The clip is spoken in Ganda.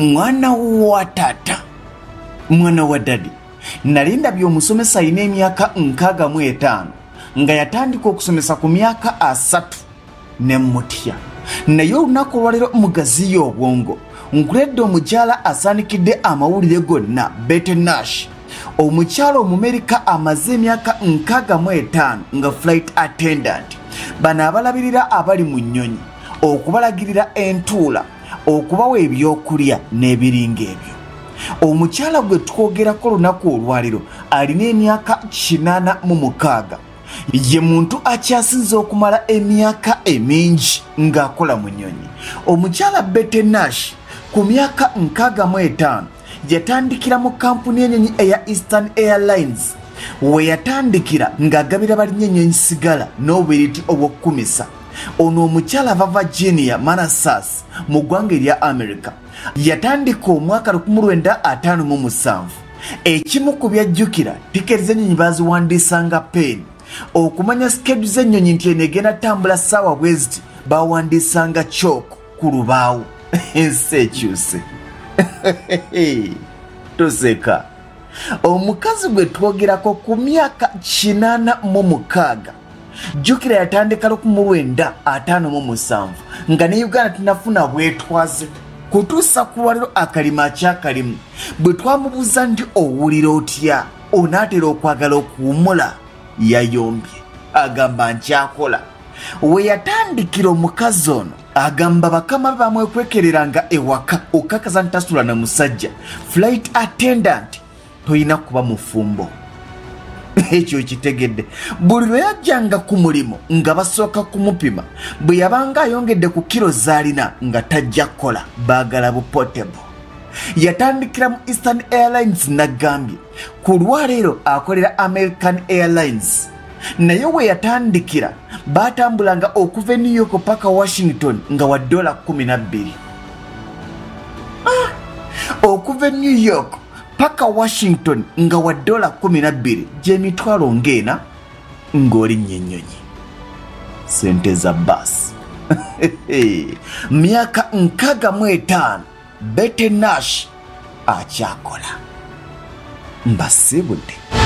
wa taata mwana wa dadi. Nali ndabye omusomesa alina emyaka nkaaga mu etaano nga yatandika okusomesa ku myaka asatu ne mutya. Naye olunaku olwaleero mugaziyo obwongo nkuledde omukyala asaanikidde amawulire gonna betenash omukyala omumerika amaze emyaka nkaaga mu etaano nga flight attendant. Bano abalabirira abali mu nnyonyi okubalagirira entuula okubawa ebyokulya n'ebiringa ebyo. Omukyala gwe twogerako olunaku olwaliro alina emyaka 86 ye muntu akyasinza okumala emyaka emingi ng'akola mu nnyonyi. Omukyala betenash ku myaka 65 yatandikira mu kampuni y'ennyonyi eya eastern airlines. We yatandikira ng'agabira balinnya ennyonyi sigala n'obubiriti obw'okkumisa ono omukyala ava virginia manassas mu ggwanga erya america. Yatandika omwaka 1957 ekimu ku byajjukira tiketi z'ennyonyi baziwandiisanga peeni okumanya sikedu z'ennyonyi nti eno egenda tambula ssaawa bwe ziti bawandiisanga kyoko ku lubaawo. Ensi ekyuse. Toseka. Omukazi gwe twogerako ku myaka 86 jjukira yatandika 1957 nga ne uganda tunafuna bwetwaze. Kutuusa ku lwaliro akalima akyakalimu bwe twamubuuza nti owulira otya onaatera okwagala okuwumula yayombye agamba nkyakola. We yatandikira omukazi ono agamba bakama be bamwekwekereranga ewaka okukakaza nti tasula na musajja flight attendant tolina kuba mufumbo ekyo kitegedde. Buli lwe yajjanga ku mulimu nga basooka kumupima bwe yabanga ayongedde ku kiro z'alina nga tajja kukola baagala bupotable yatandikira mu eastern airlines nagambye ku lwaleero akolera american airlines. Naye we yatandikira baatambulanga okuva e new york paka washington nga wa dola 12 ah, okuva e new york paka washington nga wa dola 12 gyemitwalo ng'ena ng'olinnyo ennyonyi sente za baasi myaka nkaga mu etaano bete nash akyakola. Mbasibudde